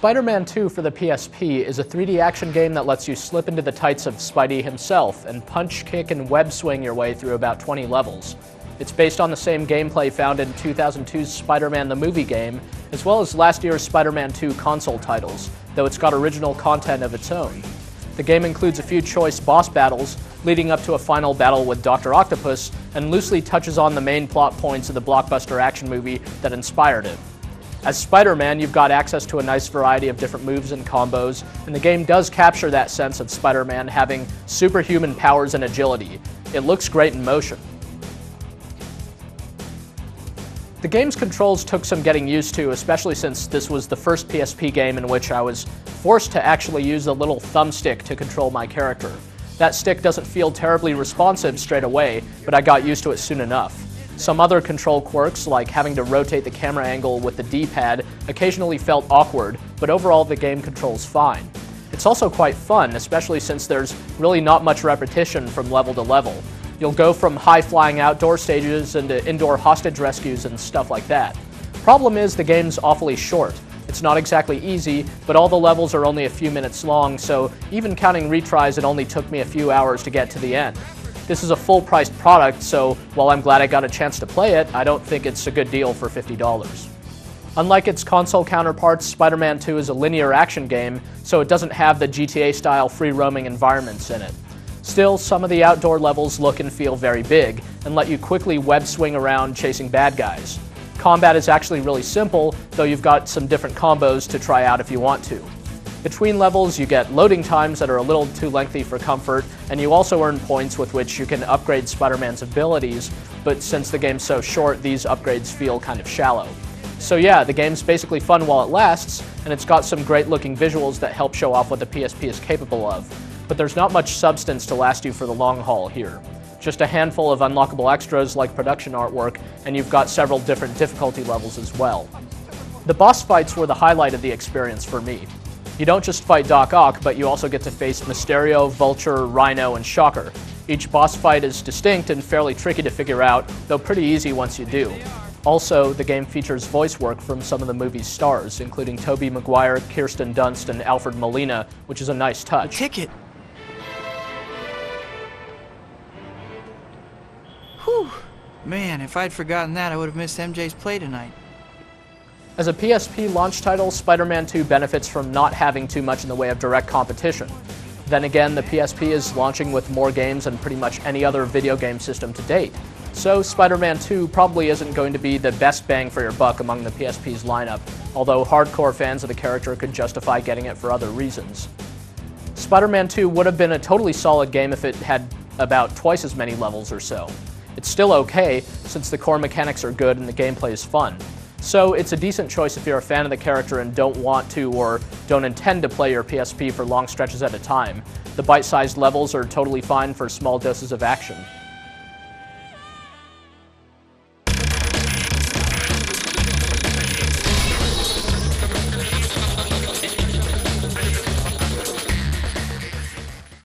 Spider-Man 2 for the PSP is a 3D action game that lets you slip into the tights of Spidey himself and punch, kick, and web swing your way through about 20 levels. It's based on the same gameplay found in 2002's Spider-Man the movie game, as well as last year's Spider-Man 2 console titles, though it's got original content of its own. The game includes a few choice boss battles, leading up to a final battle with Dr. Octopus, and loosely touches on the main plot points of the blockbuster action movie that inspired it. As Spider-Man, you've got access to a nice variety of different moves and combos, and the game does capture that sense of Spider-Man having superhuman powers and agility. It looks great in motion. The game's controls took some getting used to, especially since this was the first PSP game in which I was forced to actually use a little thumbstick to control my character. That stick doesn't feel terribly responsive straight away, but I got used to it soon enough. Some other control quirks, like having to rotate the camera angle with the D-pad, occasionally felt awkward, but overall the game controls fine. It's also quite fun, especially since there's really not much repetition from level to level. You'll go from high-flying outdoor stages into indoor hostage rescues and stuff like that. Problem is, the game's awfully short. It's not exactly easy, but all the levels are only a few minutes long, so even counting retries, it only took me a few hours to get to the end. This is a full-priced product, so while I'm glad I got a chance to play it, I don't think it's a good deal for $50. Unlike its console counterparts, Spider-Man 2 is a linear action game, so it doesn't have the GTA-style free-roaming environments in it. Still, some of the outdoor levels look and feel very big, and let you quickly web swing around chasing bad guys. Combat is actually really simple, though you've got some different combos to try out if you want to. Between levels, you get loading times that are a little too lengthy for comfort, and you also earn points with which you can upgrade Spider-Man's abilities, but since the game's so short, these upgrades feel kind of shallow. So yeah, the game's basically fun while it lasts, and it's got some great looking visuals that help show off what the PSP is capable of. But there's not much substance to last you for the long haul here. Just a handful of unlockable extras like production artwork, and you've got several different difficulty levels as well. The boss fights were the highlight of the experience for me. You don't just fight Doc Ock, but you also get to face Mysterio, Vulture, Rhino, and Shocker. Each boss fight is distinct and fairly tricky to figure out, though pretty easy once you do. Also, the game features voice work from some of the movie's stars, including Tobey Maguire, Kirsten Dunst, and Alfred Molina, which is a nice touch. Ticket! Whew! Man, if I'd forgotten that, I would have missed MJ's play tonight. As a PSP launch title, Spider-Man 2 benefits from not having too much in the way of direct competition. Then again, the PSP is launching with more games than pretty much any other video game system to date. So Spider-Man 2 probably isn't going to be the best bang for your buck among the PSP's lineup, although hardcore fans of the character could justify getting it for other reasons. Spider-Man 2 would have been a totally solid game if it had about twice as many levels or so. It's still okay, since the core mechanics are good and the gameplay is fun. So it's a decent choice if you're a fan of the character and don't want to or don't intend to play your PSP for long stretches at a time. The bite-sized levels are totally fine for small doses of action.